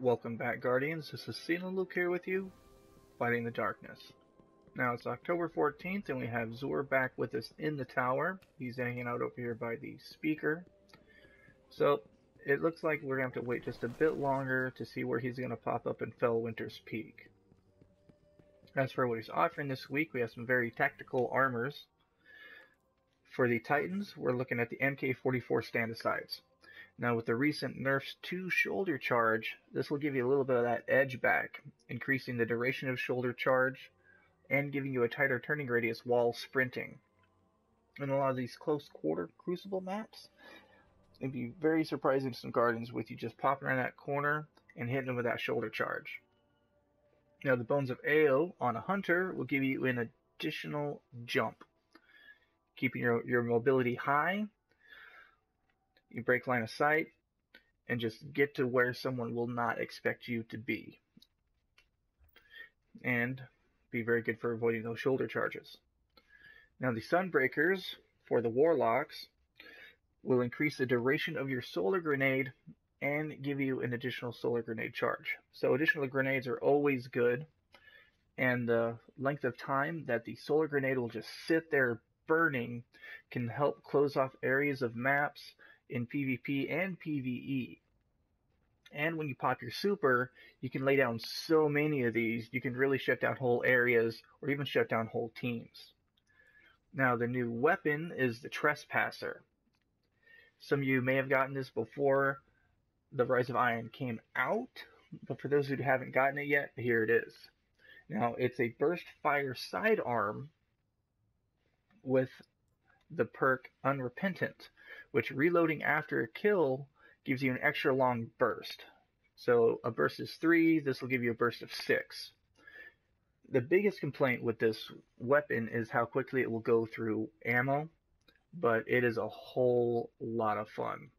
Welcome back, Guardians. This is Seelenlucke here with you, fighting the darkness. Now it's October 14th, and we have Xur back with us in the tower. He's hanging out over here by the speaker. So it looks like we're going to have to wait just a bit longer to see where he's going to pop up in Felwinter's Peak. As for what he's offering this week, we have some very tactical armors. For the Titans, we're looking at the MK44 stand-asides. Now with the recent nerfs to shoulder charge, this will give you a little bit of that edge back, increasing the duration of shoulder charge and giving you a tighter turning radius while sprinting. In a lot of these close quarter crucible maps, it'd be very surprising to some guardians with you just popping around that corner and hitting them with that shoulder charge. Now the Bones of Eao on a hunter will give you an additional jump, keeping your, your mobility high you break line of sight, and just get to where someone will not expect you to be. And be very good for avoiding those shoulder charges. Now the Sunbreakers for the Warlocks will increase the duration of your solar grenade and give you an additional solar grenade charge. So additional grenades are always good, and the length of time that the solar grenade will just sit there burning can help close off areas of maps in PvP and PvE. And when you pop your super, you can lay down so many of these, you can really shut down whole areas or even shut down whole teams. Now, the new weapon is the Trespasser. Some of you may have gotten this before the Rise of Iron came out, but for those who haven't gotten it yet, here it is. Now, it's a burst fire sidearm with the perk Unrepentant which reloading after a kill gives you an extra long burst. So a burst is three, this will give you a burst of six. The biggest complaint with this weapon is how quickly it will go through ammo, but it is a whole lot of fun.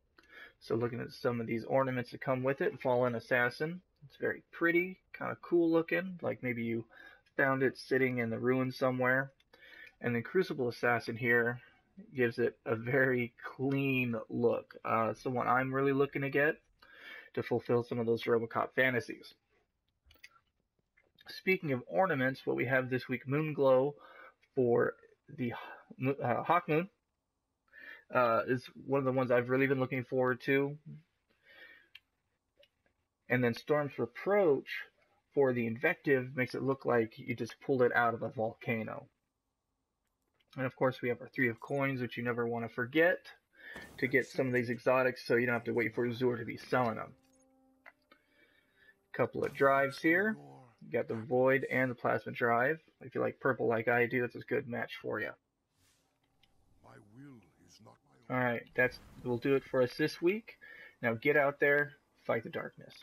So looking at some of these ornaments that come with it, Fallen Assassin, it's very pretty, kind of cool looking, like maybe you found it sitting in the ruins somewhere. And then Crucible Assassin here gives it a very clean look. Uh, someone I'm really looking to get to fulfill some of those Robocop fantasies. Speaking of ornaments, what we have this week, Moon Glow for the uh, Hawkmoon, uh, is one of the ones I've really been looking forward to. And then Storm's Reproach for the Invective makes it look like you just pulled it out of a volcano. And of course, we have our three of coins, which you never want to forget to get some of these exotics so you don't have to wait for Xur to be selling them. Couple of drives here. You got the Void and the Plasma Drive. If you like purple like I do, that's a good match for you. Alright, that's will do it for us this week. Now get out there, fight the darkness.